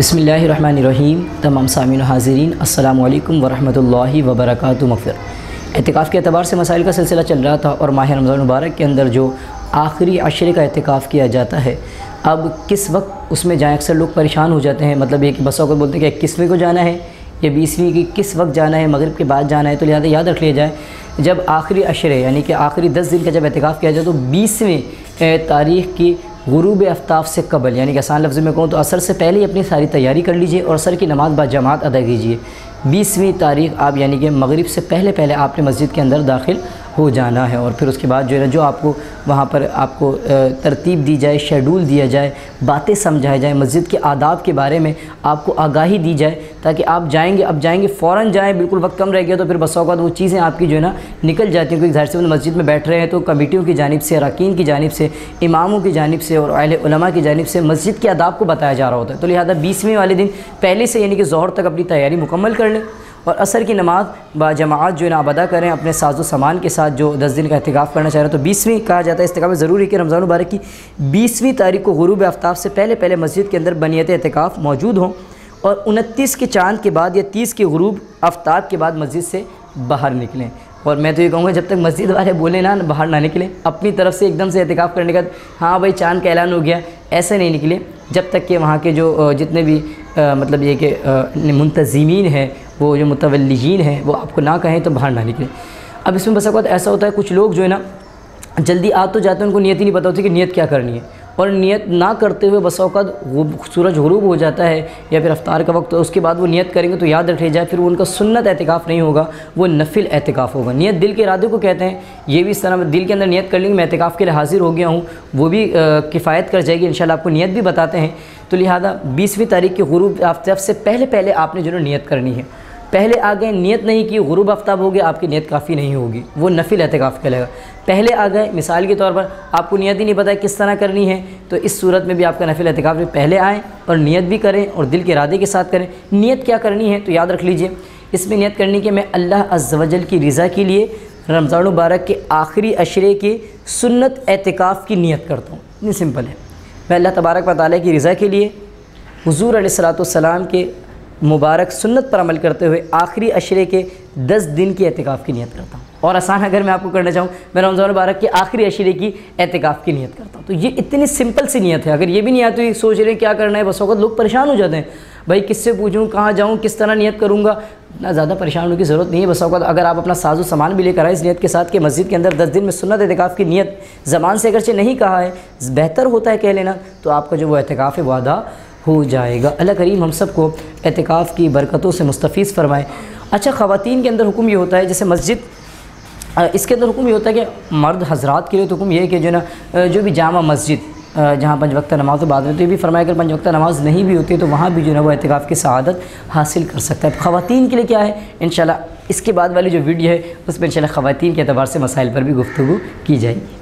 بسم اللہ الرحمن الرحیم، تمام سامعین و حاضرین، السلام علیکم ورحمۃ اللہ وبرکاتہ، مغفر۔ اعتکاف کے اعتبار سے مسائل کا سلسلہ چل رہا تھا اور ماہ رمضان مبارک کے اندر جو آخری عشرے کا اعتکاف کیا جاتا ہے، اب کس وقت اس میں جائیں؟ اکثر لوگ پریشان ہو جاتے ہیں مطلب یہ کہ بسوں کو بولتے ہیں کہ اکیسویں کو جانا ہے یا بیسویں کی کس وقت جانا ہے، مغرب کے بعد جانا ہے، تو لہٰذا یاد رکھ لیا جائے، جب آخری عشرے یعنی کہ آخری دس دن کا جب اعتکاف کیا جائے، تو بیسویں تاریخ کی غروب آفتاب سے قبل یعنی کہ آسان لفظ میں کہوں تو عصر سے پہلے ہی اپنی ساری تیاری کر لیجیے اور عصر کی نماز با جماعت ادا کیجیے بیسویں تاریخ آپ یعنی کہ مغرب سے پہلے پہلے آپ نے مسجد کے اندر داخل ہو جانا ہے اور پھر اس کے بعد جو ہے نا، جو آپ کو وہاں پر آپ کو ترتیب دی جائے شیڈول دیا جائے، باتیں سمجھائے جائیں، مسجد کے آداب کے بارے میں آپ کو آگاہی دی جائے تاکہ آپ جائیں گے، اب جائیں گے فوراً جائیں، بالکل وقت کم رہ گیا تو پھر بس اوقات وہ چیزیں آپ کی جو ہے نا نکل جاتی ہیں۔ کیونکہ ظاہر سے مسجد میں بیٹھ رہے ہیں تو کمیٹیوں کی جانب سے، اراکین کی جانب سے، اماموں کی جانب سے اور اہل علماء کی جانب سے مسجد کے آداب کو بتایا جا رہا ہوتا ہے۔ تو لہٰذا بیسویں والے دن پہلے سے یعنی کہ ظہر تک اپنی تیاری مکمل کر لیں اور عصر کی نماز با جماعت جو ہے نا ادا کریں، اپنے ساز و سامان کے ساتھ جو دس دن کا احتکاف کرنا چاہ رہے ہیں۔ تو بیسویں کہا جاتا ہے استقاب ضروری کہ رمضان مبارک کی بیسویں تاریخ کو غروب آفتاب سے پہلے پہلے مسجد کے اندر بنیت اعتکاف موجود ہوں۔ اور انتیس کے چاند کے بعد یا تیس کے غروب آفتاب کے بعد مسجد سے باہر نکلیں۔ اور میں تو یہ کہوں گا جب تک مسجد والے بولیں نا، باہر نہ نکلیں۔ اپنی طرف سے ایک دم سے اعتکاف کرنے کا ہاں بھائی چاند کا اعلان ہو گیا ایسے نہیں نکلے۔ جب تک کہ وہاں کے جو جتنے بھی مطلب یہ کہ منتظمین ہیں، وہ جو متولیین ہیں، وہ آپ کو نہ کہیں تو باہر نہ نکلیں۔ اب اس میں بس اوقات ایسا ہوتا ہے، کچھ لوگ جو ہے نا، جلدی آ تو جاتے ہیں، ان کو نیت ہی نہیں پتہ ہوتی کہ نیت کیا کرنی ہے۔ اور نیت نہ کرتے ہوئے بس اوقات سورج غروب ہو جاتا ہے یا پھر افطار کا وقت اس کے بعد وہ نیت کریں گے تو یاد رکھ جائے، پھر وہ ان کا سنت اعتکاف نہیں ہوگا، وہ نفل اعتکاف ہوگا۔ نیت دل کے ارادے کو کہتے ہیں، یہ بھی اس طرح دل کے اندر نیت کر لیں گے، میں اعتکاف کے لیے حاضر ہو گیا ہوں، وہ بھی کفایت کر جائے گی، انشاءاللہ آپ کو نیت بھی بتاتے ہیں۔ تو لہٰذا بیسویں تاریخ کے غروب آفتاب سے پہلے پہلے آپ نے جو نیت کرنی ہے۔ پہلے آ گئے نیت نہیں کی، غروب آفتاب ہو گیا آپ کی نیت کافی نہیں ہوگی، وہ نفل اعتکاف کہلے گا۔ پہلے آ گئے مثال کے طور پر آپ کو نیت ہی نہیں پتہ کس طرح کرنی ہے، تو اس صورت میں بھی آپ کا نفل اعتکاف میں پہلے آئیں اور نیت بھی کریں اور دل کے ارادے کے ساتھ کریں۔ نیت کیا کرنی ہے؟ تو یاد رکھ لیجیے، اس میں نیت کرنی کہ میں اللہ عز و جل کی رضا کے لیے رمضان مبارک کے آخری عشرے کی سنت اعتکاف کی نیت کرتا ہوں۔ اتنی سمپل ہے۔ میں اللہ تبارک و تعالیٰ کی رضا کے لیے حضور علیہ السلاۃ والسلام کے مبارک سنت پر عمل کرتے ہوئے آخری عشرے کے دس دن کی اعتکاف کی نیت کرتا ہوں۔ اور آسان اگر میں آپ کو کرنا چاہوں، میں رمضان مبارک کے آخری عشرے کی اعتکاف کی نیت کرتا ہوں۔ تو یہ اتنی سمپل سی نیت ہے۔ اگر یہ بھی نہیں آتی سوچ رہے ہیں کیا کرنا ہے، بس وقت لوگ پریشان ہو جاتے ہیں۔ بھائی، کس سے پوچھوں، کہاں جاؤں، کس طرح نیت کروں گا؟ نہ، زیادہ پریشان ہونے کی ضرورت نہیں ہے۔ بس اوقات اگر آپ اپنا ساز و سامان بھی لے کر آئے اس نیت کے ساتھ کہ مسجد کے اندر دس دن میں سنت اعتکاف کی نیت زبان سے اگرچہ نہیں کہا ہے، بہتر ہوتا ہے کہہ لینا، تو آپ کا جو وہ اعتکاف ہے، وہ ادا ہو جائے گا۔ اللہ کریم ہم سب کو اعتکاف کی برکتوں سے مستفیض فرمائے۔ اچھا خواتین کے اندر حکم یہ ہوتا ہے، جیسے مسجد اس کے اندر حکم یہ ہوتا ہے کہ مرد حضرات کے لیے تو حکم یہ ہے کہ جو نا جو بھی جامع مسجد جہاں پنج وقتہ نماز بعد میں تو یہ بھی فرمایا، اگر پنج وقتہ نماز نہیں بھی ہوتی تو وہاں بھی جو ہے وہ اعتکاف کی سعادت حاصل کر سکتا ہے۔ خواتین کے لیے کیا ہے؟ انشاءاللہ اس کے بعد والی جو ویڈیو ہے، اس میں انشاءاللہ خواتین کے اعتبار سے مسائل پر بھی گفتگو کی جائے گی۔